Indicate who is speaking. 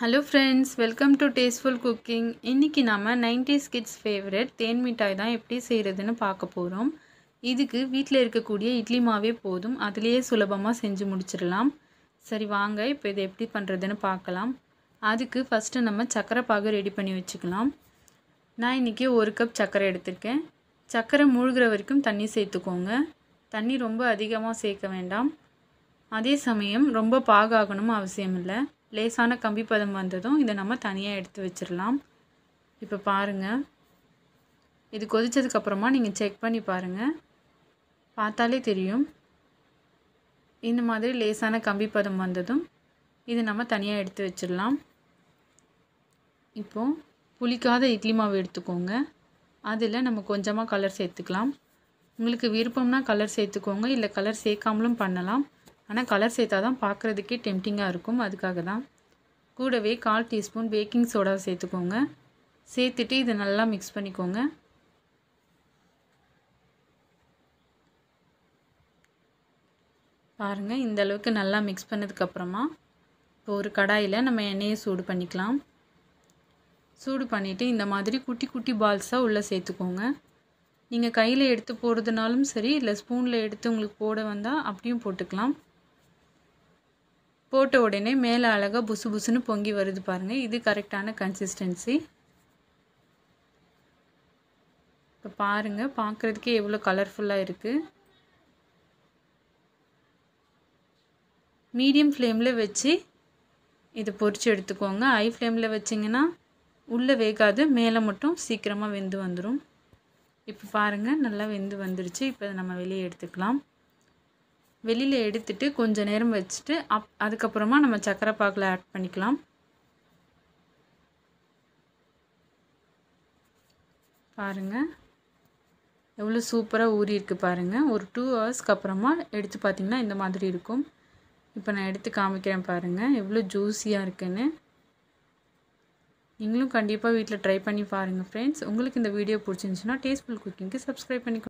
Speaker 1: Hello friends welcome to tasteful cooking இன்றைக்கி நம்ம nineties kids favourite தேன் மிட்டாய் தான் எப்படி செய்கிறதுன்னு பார்க்க போகிறோம் இதுக்கு வீட்டில் இருக்கக்கூடிய இட்லி மாவே போதும். அதுலேயே சுலபமாக செஞ்சு முடிச்சிடலாம். சரி வாங்க. இப்போ இதை எப்படி பண்ணுறதுன்னு பார்க்கலாம். அதுக்கு ஃபஸ்ட்டு நம்ம சக்கரை பாகு ரெடி பண்ணி வச்சுக்கலாம். நான் இன்றைக்கி ஒரு கப் சர்க்கரை எடுத்திருக்கேன். சர்க்கரை மூழ்கிற வரைக்கும் தண்ணி சேர்த்துக்கோங்க. தண்ணி ரொம்ப அதிகமாக சேர்க்க வேண்டாம். அதே சமயம் ரொம்ப பாகாகணும் அவசியம் இல்லை லேசான கம்பி பதம் வந்ததும் இதை நம்ம தனியாக எடுத்து வச்சிடலாம். இப்போ பாருங்கள் இது கொதித்ததுக்கப்புறமா நீங்கள் செக் பண்ணி பாருங்கள் பார்த்தாலே தெரியும். இந்த மாதிரி லேசான கம்பி பதம் வந்ததும் இது நம்ம தனியாக எடுத்து வச்சிடலாம். இப்போது புளிக்காத இட்லி மாவு எடுத்துக்கோங்க. அதில் நம்ம கொஞ்சமாக கலர் சேர்த்துக்கலாம். உங்களுக்கு விருப்பம்னா கலர் சேர்த்துக்கோங்க. இல்லை கலர் சேர்க்காமலும் பண்ணலாம். ஆனால் கலர் சேர்த்தா தான் பார்க்குறதுக்கே டெம்டிங்காக இருக்கும். அதுக்காக தான் கூடவே கால் டீஸ்பூன் பேக்கிங் சோடா சேர்த்துக்கோங்க. சேர்த்துட்டு இதை நல்லா மிக்ஸ் பண்ணிக்கோங்க. பாருங்கள் இந்த அளவுக்கு நல்லா மிக்ஸ் பண்ணதுக்கப்புறமா இப்போ ஒரு கடாயில் நம்ம எண்ணெயை சூடு பண்ணிக்கலாம். சூடு பண்ணிவிட்டு இந்த மாதிரி குட்டி குட்டி பால்ஸாக உள்ளே சேர்த்துக்கோங்க. நீங்கள் கையில் எடுத்து போடுறதுனாலும் சரி இல்லை ஸ்பூனில் எடுத்து உங்களுக்கு போட வந்தால் அப்படியும் போட்டுக்கலாம். போட்ட உடனே மேலே அழகாக புசு புசுன்னு பொங்கி வருது பாருங்கள் இது கரெக்டான கன்சிஸ்டன்சி இப்போ பாருங்கள் பார்க்குறதுக்கே எவ்வளோ கலர்ஃபுல்லாக இருக்குது மீடியம் ஃப்ளேமில் வச்சு இதை பொரித்து எடுத்துக்கோங்க. ஹை ஃப்ளேமில் வச்சிங்கன்னா உள்ளே வேகாது மேலே மட்டும் சீக்கிரமாக வெந்து வந்துடும் இப்போ பாருங்கள் நல்லா வெந்து வந்துருச்சு. இப்போ நம்ம வெளியே எடுத்துக்கலாம். வெளியில் எடுத்துட்டு கொஞ்சம் நேரம் வச்சுட்டு அப் அதுக்கப்புறமா நம்ம சக்கரை பாகில் ஆட் பண்ணிக்கலாம். பாருங்கள் எவ்வளோ சூப்பராக ஊறி இருக்குது பாருங்கள் ஒரு டூ ஹவர்ஸ்க்கு அப்புறமா எடுத்து பார்த்திங்கன்னா இந்த மாதிரி இருக்கும். இப்போ நான் எடுத்து காமிக்கிறேன் பாருங்கள் எவ்வளோ ஜூஸியாக இருக்குன்னு. நீங்களும் கண்டிப்பாக வீட்டில் ட்ரை பண்ணி பாருங்கள் ஃப்ரெண்ட்ஸ் உங்களுக்கு இந்த வீடியோ பிடிச்சிருந்துச்சுன்னா டேஸ்ட்ஃபுல் குக்கிங்க்கு சப்ஸ்கிரைப் பண்ணிக்கோ